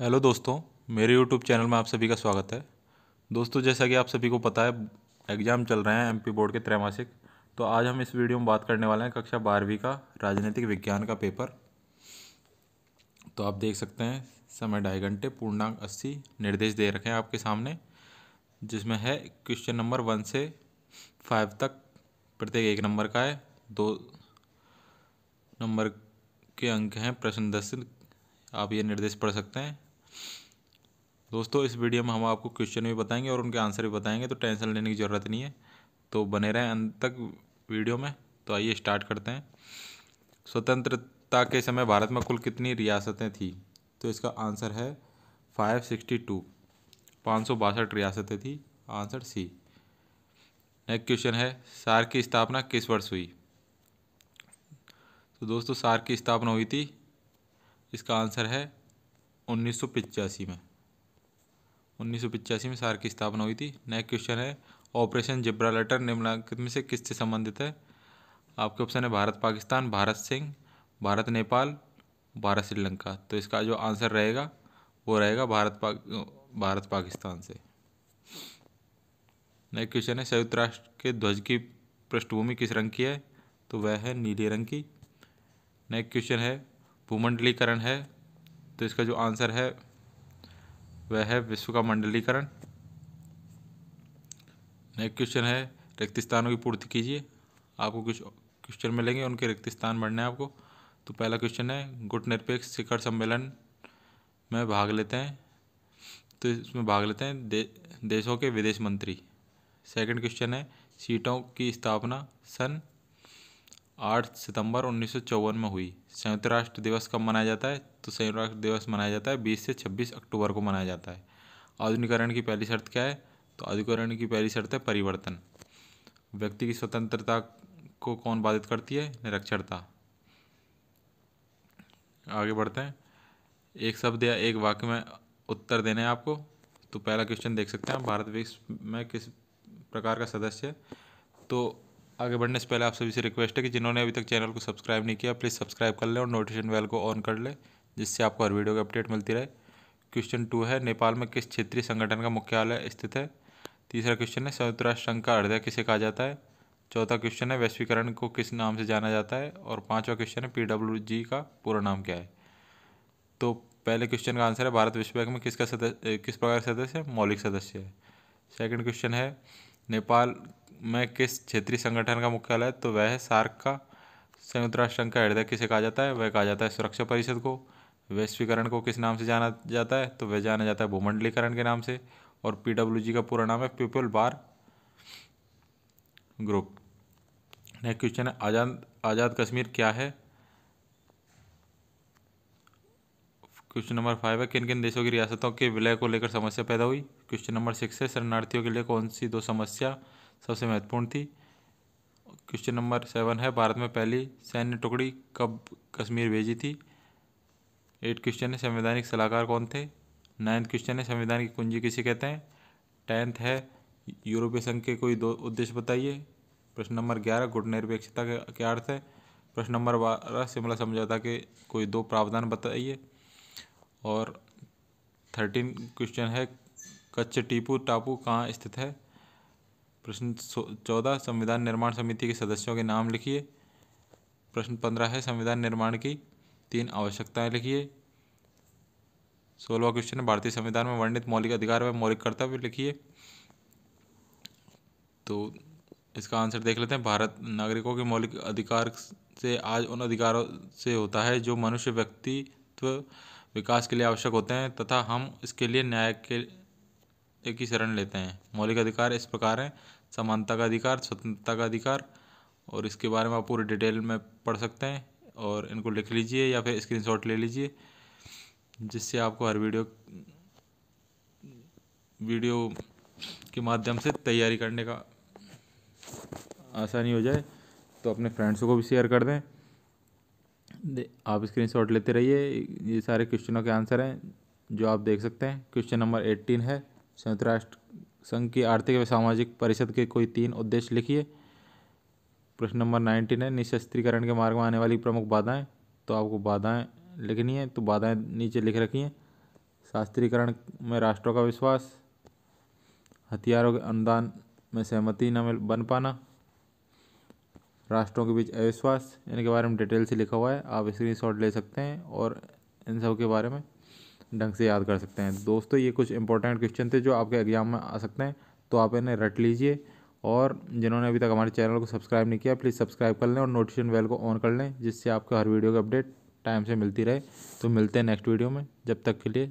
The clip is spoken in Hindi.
हेलो दोस्तों, मेरे यूट्यूब चैनल में आप सभी का स्वागत है। दोस्तों, जैसा कि आप सभी को पता है, एग्ज़ाम चल रहे हैं एमपी बोर्ड के त्रैमासिक। तो आज हम इस वीडियो में बात करने वाले हैं कक्षा बारहवीं का राजनीतिक विज्ञान का पेपर। तो आप देख सकते हैं, समय ढाई घंटे, पूर्णांक अस्सी निर्देश दे रखे हैं आपके सामने, जिसमें है क्वेश्चन नंबर वन से फाइव तक, प्रत्येक एक नंबर का है, दो नंबर के अंक हैं, प्रश्न दस आप ये निर्देश पढ़ सकते हैं। दोस्तों, इस वीडियो में हम आपको क्वेश्चन भी बताएँगे और उनके आंसर भी बताएँगे तो टेंशन लेने की ज़रूरत नहीं है। तो बने रहें अंत तक वीडियो में। तो आइए स्टार्ट करते हैं। स्वतंत्रता के समय भारत में कुल कितनी रियासतें थी? तो इसका आंसर है फाइव सिक्सटी टू पाँच सौ बासठ रियासतें थी। आंसर सी नेक्स्ट क्वेश्चन है, सार की स्थापना किस वर्ष हुई? तो दोस्तों, सार की स्थापना हुई थी। इसका आंसर है उन्नीस में। उन्नीस में सार की स्थापना हुई थी। नेक्स्ट क्वेश्चन है, ऑपरेशन जिब्रालेटर निम्नलिखित में से किससे संबंधित है? आपके ऑप्शन है भारत, पाकिस्तान, भारत सिंह, भारत, नेपाल, भारत, श्रीलंका। तो इसका जो आंसर रहेगा, वो रहेगा भारत, पाक, भारत, पाकिस्तान से। नेक्स्ट क्वेश्चन है, संयुक्त राष्ट्र के ध्वज की पृष्ठभूमि किस रंग की है? तो वह है नीले रंग की। नेक्स्ट क्वेश्चन है, भूमंडलीकरण है तो इसका जो आंसर है वह है विश्व का मंडलीकरण नेक्स्ट क्वेश्चन है रिक्त स्थानों की पूर्ति कीजिए। आपको कुछ क्वेश्चन मिलेंगे उनके रिक्त स्थान बढ़ने हैं आपको। तो पहला क्वेश्चन है गुट निरपेक्ष शिखर सम्मेलन में भाग लेते हैं। तो इसमें भाग लेते हैं दे, देशों के विदेश मंत्री। सेकंड क्वेश्चन है सीटों की स्थापना सन आठ सितंबर उन्नीस सौ चौवन में हुई। संयुक्त राष्ट्र दिवस कब मनाया जाता है? तो संयुक्त राष्ट्र दिवस मनाया जाता है बीस से छब्बीस अक्टूबर को मनाया जाता है। आधुनिकरण की पहली शर्त क्या है? तो आधुनिकरण की पहली शर्त है परिवर्तन। व्यक्ति की स्वतंत्रता को कौन बाधित करती है? निरक्षरता। आगे बढ़ते हैं। एक शब्द या एक वाक्य में उत्तर देने हैं आपको। तो पहला क्वेश्चन देख सकते हैं भारत विश्व में किस प्रकार का सदस्य है? तो आगे बढ़ने से पहले आप सभी से रिक्वेस्ट है कि जिन्होंने अभी तक चैनल को सब्सक्राइब नहीं किया प्लीज़ सब्सक्राइब कर लें और नोटिफिकेशन बेल को ऑन कर लें, जिससे आपको हर वीडियो की अपडेट मिलती रहे। क्वेश्चन टू है, नेपाल में किस क्षेत्रीय संगठन का मुख्यालय स्थित है? तीसरा क्वेश्चन है, संयुक्त राष्ट्र संघ का हृदय किसे कहा जाता है? चौथा क्वेश्चन है, वैश्वीकरण को किस नाम से जाना जाता है? और पाँचवा क्वेश्चन है पी का पूरा नाम क्या है? तो पहले क्वेश्चन का आंसर है, भारत विश्व बैंक में किसका सदस्य, किस प्रकार सदस्य है? मौलिक सदस्य है। सेकंड क्वेश्चन है, नेपाल में किस क्षेत्रीय संगठन का मुख्यालय तो वह है सार्क का। संयुक्त राष्ट्र संघ का हृदय किसे कहा जाता है? वह कहा जाता है सुरक्षा परिषद को। वैश्वीकरण को किस नाम से जाना जाता है? तो वह जाना जाता है भूमंडलीकरण के नाम से, और पीडब्ल्यूजी का पूरा नाम है people bar group. Next question है, आज़ाद आज़ाद कश्मीर क्या है? क्वेश्चन नंबर फाइव है किन किन देशों की रियासतों के विलय को लेकर समस्या पैदा हुई? क्वेश्चन नंबर सिक्स है, शरणार्थियों के लिए कौन सी दो समस्या सबसे महत्वपूर्ण थी। क्वेश्चन नंबर सेवन है, भारत में पहली सैन्य टुकड़ी कब कश्मीर भेजी थी? एट क्वेश्चन है, संवैधानिक सलाहकार कौन थे? नाइन्थ क्वेश्चन है संविधान की कुंजी किसे कहते हैं? टेंथ है, यूरोपीय संघ के कोई दो उद्देश्य बताइए। प्रश्न नंबर ग्यारह, गुट निरपेक्षता का क्या अर्थ है। प्रश्न नंबर बारह, शिमला समझौता के कोई दो प्रावधान बताइए। और थर्टीन क्वेश्चन है, कच्छ टीपू टापू कहाँ स्थित है? प्रश्न चौदह, संविधान निर्माण समिति के सदस्यों के नाम लिखिए। प्रश्न पंद्रह है, संविधान निर्माण की तीन आवश्यकताएँ लिखिए। सोलवा क्वेश्चन है भारतीय संविधान में वर्णित मौलिक अधिकार व मौलिक कर्तव्य लिखिए। तो इसका आंसर देख लेते हैं। भारत नागरिकों के मौलिक अधिकार से आज उन अधिकारों से होता है जो मनुष्य व्यक्तित्व विकास के लिए आवश्यक होते हैं तथा हम इसके लिए न्याय के, एक ही शरण लेते हैं। मौलिक अधिकार इस प्रकार हैं। समानता का अधिकार स्वतंत्रता का अधिकार और इसके बारे में आप पूरी डिटेल में पढ़ सकते हैं और इनको लिख लीजिए या फिर स्क्रीनशॉट ले लीजिए जिससे आपको हर वीडियो वीडियो के माध्यम से तैयारी करने का आसानी हो जाए। तो अपने फ्रेंड्सों को भी शेयर कर दें। दे, आप स्क्रीनशॉट लेते रहिए। ये सारे क्वेश्चनों के आंसर हैं जो आप देख सकते हैं। क्वेश्चन नंबर एट्टीन है संयुक्त राष्ट्र संघ की आर्थिक व सामाजिक परिषद के कोई तीन उद्देश्य लिखिए। प्रश्न नंबर नाइनटीन है, निशस्त्रीकरण के मार्ग में आने वाली प्रमुख बाधाएँ। तो आपको बाधाएँ लिखनी है तो बाधाएँ नीचे लिख रखी हैं। शास्त्रीकरण में राष्ट्रों का विश्वास, हथियारों के अनुदान में सहमति न मिल, बन पाना, राष्ट्रों के बीच अविश्वास, इनके बारे में डिटेल से लिखा हुआ है, आप स्क्रीन ले सकते हैं और इन सब के बारे में ढंग से याद कर सकते हैं। दोस्तों, ये कुछ इंपॉर्टेंट क्वेश्चन थे जो आपके एग्ज़ाम में आ सकते हैं तो आप इन्हें रट लीजिए और जिन्होंने अभी तक हमारे चैनल को सब्सक्राइब नहीं किया प्लीज़ सब्सक्राइब कर लें और नोटिफिकेशन बेल को ऑन कर लें, जिससे आपको हर वीडियो की अपडेट टाइम से मिलती रहे। तो मिलते हैं नेक्स्ट वीडियो में। जब तक के लिए